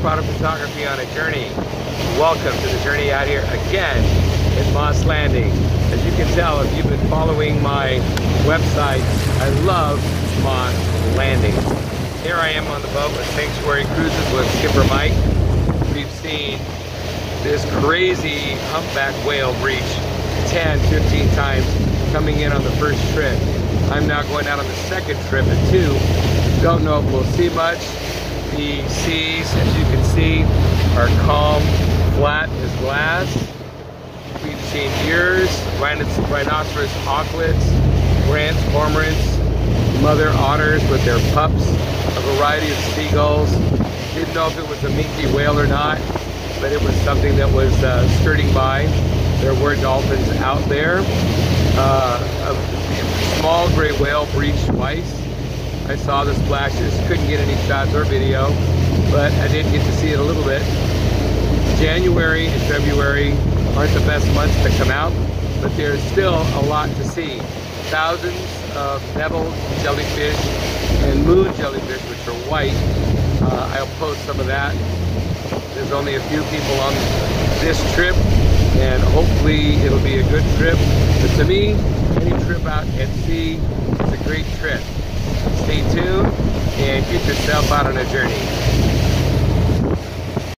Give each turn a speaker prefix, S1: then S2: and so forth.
S1: Prado photography on a journey. Welcome to the journey out here again at Moss Landing. As you can tell, if you've been following my website, I love Moss Landing. Here I am on the boat with Sanctuary Cruises with Skipper Mike. We've seen this crazy humpback whale breach 10, 15 times coming in on the first trip. I'm now going out on the second trip at two. Don't know if we'll see much. The seas, as you see, are calm, flat as glass. We've seen ears, rhinoceros auklets, grants, cormorants, mother otters with their pups, a variety of seagulls. Didn't know if it was a minke whale or not, but it was something that was uh, skirting by. There were dolphins out there. Uh, a small gray whale breached twice. I saw the splashes, couldn't get any shots or video, but I did get to see it a little bit. January and February aren't the best months to come out, but there's still a lot to see. Thousands of nettle jellyfish and moon jellyfish, which are white. Uh, I'll post some of that. There's only a few people on this trip, and hopefully it'll be a good trip. But to me, any trip out at sea is a great trip. Stay tuned and get yourself out on a journey.